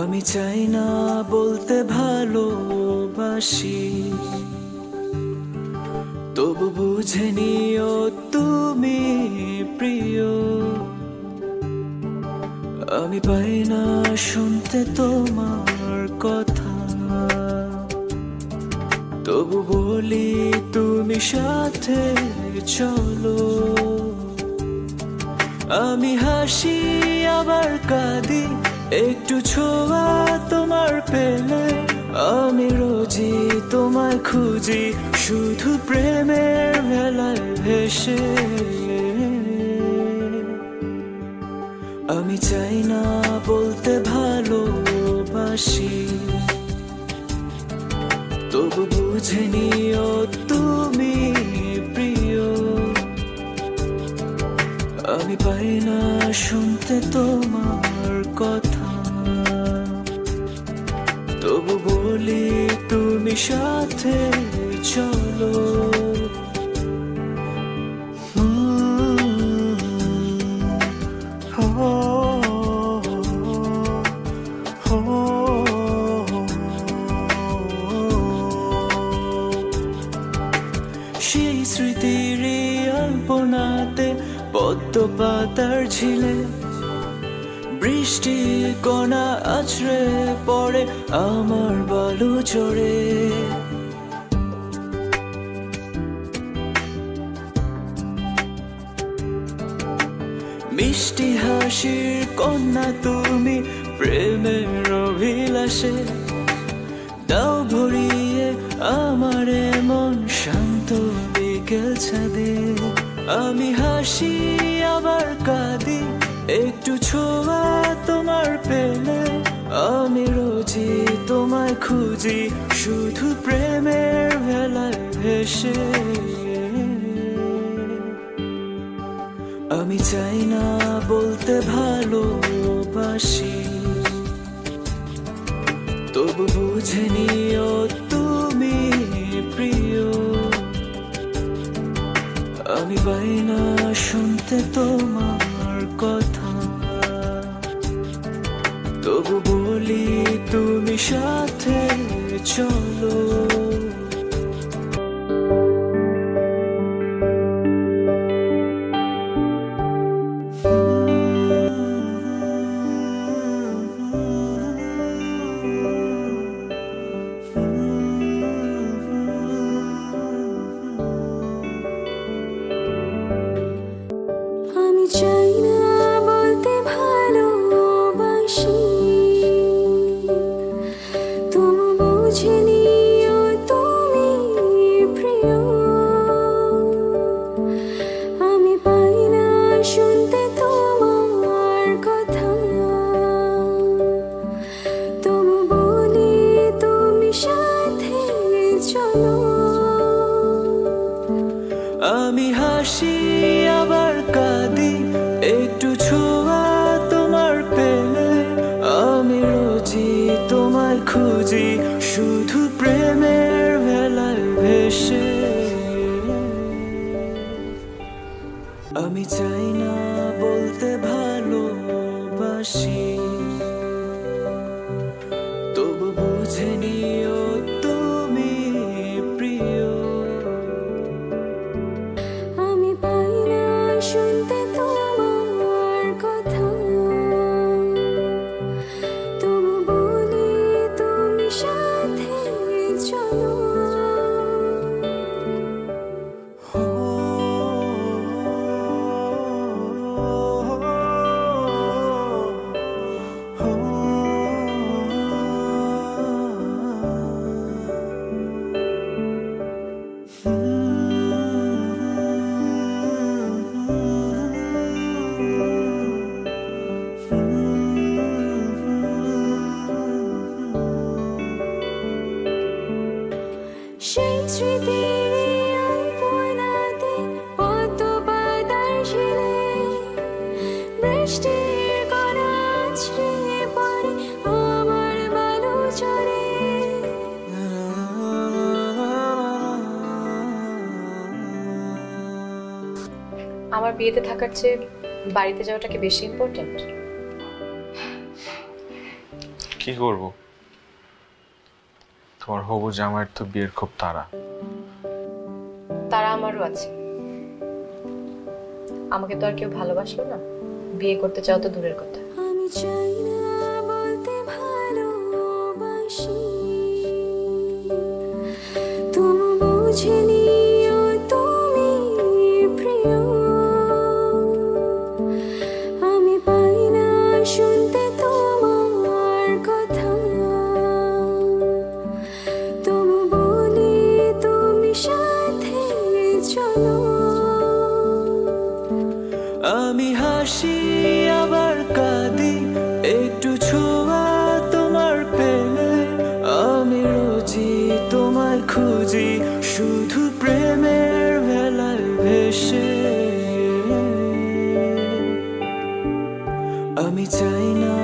আমি চাই না বলতে ভালোবাসি। তবু বুঝে নিও তুমি প্রিয়। আমি পাই না শুনতে তোমার কথা। তবু বলি তুমি সাথে চলো। আমি হাসি আবার কাঁদি একটু ছোঁয়া তোমার পেলে, আমি রোজি তোমায় খুঁজি, শুধু প্রেমের ভেলায় ভেসে আমি চাই না বলতে ভালোবাসি। তবু বুঝে নিও তুমি প্রিয়। আমি পাই না শুনতে তোমার সাথে চলো। সেই স্মৃতির অল্পনাতে পদ্ম পাতার ঝিলে বৃষ্টি কণা আছড়ে পড়ে আমার বালু চড়ে। মিষ্টি হাসির কন্যা তুমি প্রেমের অভিলাষে। দাও ভরিয়ে আমার মন শান্ত বিকেল ছাদে। আমি হাসি আবার কাঁদি একটু ছোঁয়া তোমার পেলে আমি রোজি তোমায় খুঁজি, শুধু প্রেমের ভেলায় ভেসে। আমি চাই না বলতে ভালোবাসি, তবু বুঝে নিও তুমি প্রিয়। আমি পাই না শুনতে তোমার কথা। তবু বলি তুমি সাথে চলো। আমি হাসি আবার কাঁদি, একটু ছোঁয়া তোমার পেলে আমি রোজি তোমায় খুঁজি, শুধু প্রেমের ভেলায় ভেসে। আমি চাই না বলতে ভালোবাসি। সেই স্মৃতির অল্পনাতে পদ্ম পাতার ঝিলে বৃষ্টির কণা আছড়ে পড়ে আমার বালু চড়ে আমার বিয়েতে থাকার চেয়ে বাড়িতে যাওয়াটা কি বেশি ইম্পর্ট্যান্ট কি করব? তোমার হবু জামাইয়ের তো বিয়ের খুব তাড়া। তারা আমারও আছে। আমাকে তো আর কেউ ভালোবাসলো না। বিয়ে করতে চাও তো দূরের কথা। আমি চাই না বলতে ভালোবাসি। তুমি বুঝে শুধু প্রেমের ভেলায় ভেসে। আমি চাই না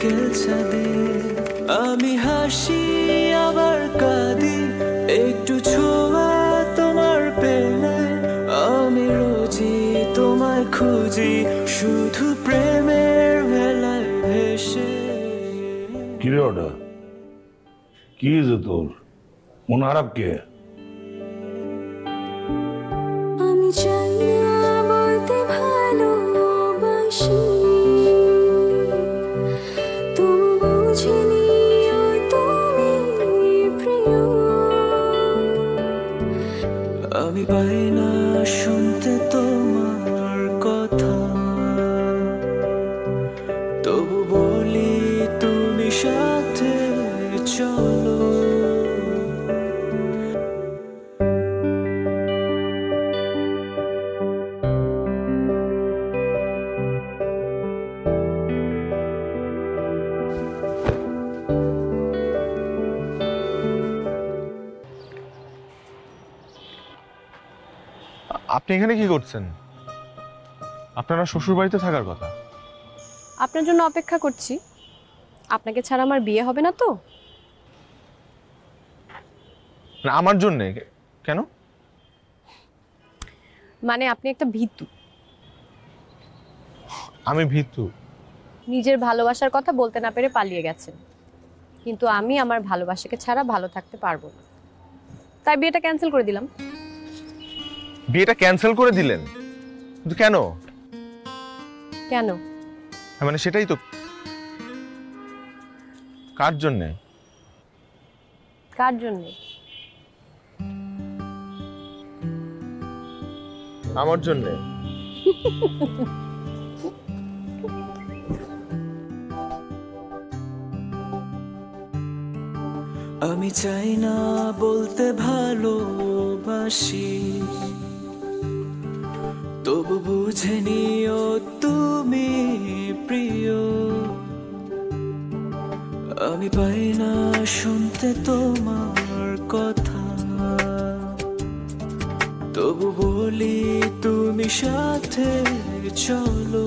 বিকেল ছাদে। আমি হাসি আবার কাঁদি। একটু ছোঁয়া তোমার পেলে আমি রোজি তোমায় খুঁজি। শুধু প্রেমের ভেলায় ভেসে। কিরে ওটা? কি হয়েছে তোর? মন খারাপ কে? পাই শুনতে তোমার কথা। তবু বলি তুমি সাথে চলো। আপনি এখানে কি করছেন? আপনারা শ্বশুর বাড়িতে থাকার কথা। আপনার জন্য অপেক্ষা করছি। আপনাকে ছাড়া আমার বিয়ে হবে না তো? না আমার জন্যে। কেন? মানে আপনি একটা ভীতু। আমি ভীতু। নিজের ভালোবাসার কথা বলতে না পেরে পালিয়ে গেছেন। কিন্তু আমি আমার ভালোবাসাকে ছাড়া ভালো থাকতে পারব না। তাই বিয়েটা ক্যান্সেল করে দিলাম। বিয়েটা ক্যান্সেল করে দিলেন। কিন্তু কেন? কেন? হ্যাঁ, মানে সেটাই তো। কার জন্যে? কার জন্য? আমার জন্যে। আমি চাই না বলতে ভালোবাসি। তবু বুঝে নিও তুমি প্রিয়। আমি পাই না শুনতে তোমার কথা। তবু বলি তুমি সাথে চলো।